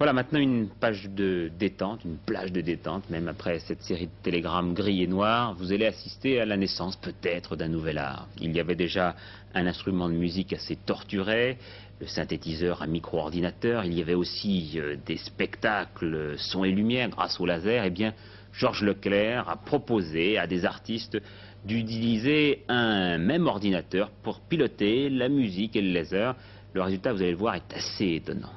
Voilà maintenant une page de détente, une plage de détente, même après cette série de télégrammes gris et noirs, vous allez assister à la naissance peut-être d'un nouvel art. Il y avait déjà un instrument de musique assez torturé, le synthétiseur, un micro-ordinateur, il y avait aussi euh, des spectacles son et lumière grâce au laser, eh bien Georges Leclerc a proposé à des artistes d'utiliser un même ordinateur pour piloter la musique et le laser. Le résultat, vous allez le voir, est assez étonnant.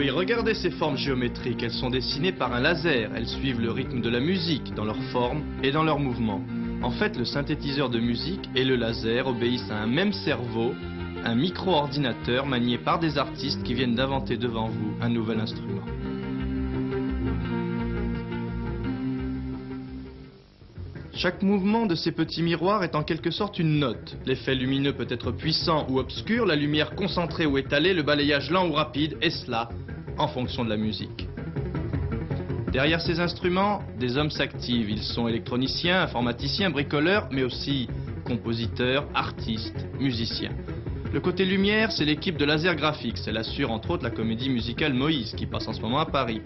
Oui, regardez ces formes géométriques, elles sont dessinées par un laser, elles suivent le rythme de la musique dans leur forme et dans leur mouvement. En fait, le synthétiseur de musique et le laser obéissent à un même cerveau, un micro-ordinateur manié par des artistes qui viennent d'inventer devant vous un nouvel instrument. Chaque mouvement de ces petits miroirs est en quelque sorte une note. L'effet lumineux peut être puissant ou obscur, la lumière concentrée ou étalée, le balayage lent ou rapide, et cela en fonction de la musique. Derrière ces instruments, des hommes s'activent. Ils sont électroniciens, informaticiens, bricoleurs, mais aussi compositeurs, artistes, musiciens. Le côté lumière, c'est l'équipe de Laser Graphics. Elle assure entre autres la comédie musicale Moïse, qui passe en ce moment à Paris.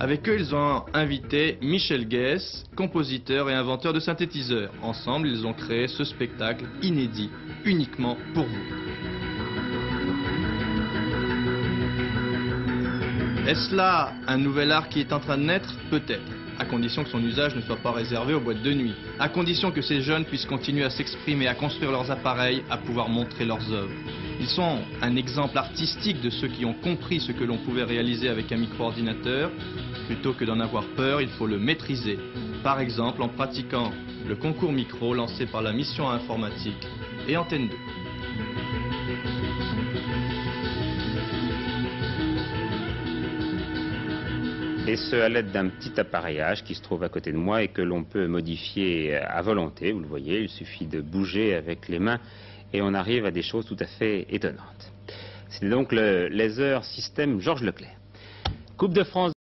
Avec eux, ils ont invité Michel Guess, compositeur et inventeur de synthétiseurs. Ensemble, ils ont créé ce spectacle inédit, uniquement pour vous. Est-ce là un nouvel art qui est en train de naître? Peut-être, à condition que son usage ne soit pas réservé aux boîtes de nuit, à condition que ces jeunes puissent continuer à s'exprimer, à construire leurs appareils, à pouvoir montrer leurs œuvres. Ils sont un exemple artistique de ceux qui ont compris ce que l'on pouvait réaliser avec un micro-ordinateur. Plutôt que d'en avoir peur, il faut le maîtriser. Par exemple en pratiquant le concours micro lancé par la mission informatique et Antenne 2. Et ce à l'aide d'un petit appareillage qui se trouve à côté de moi et que l'on peut modifier à volonté, vous le voyez, il suffit de bouger avec les mains et on arrive à des choses tout à fait étonnantes. C'est donc le laser système Georges Leclerc. Coupe de France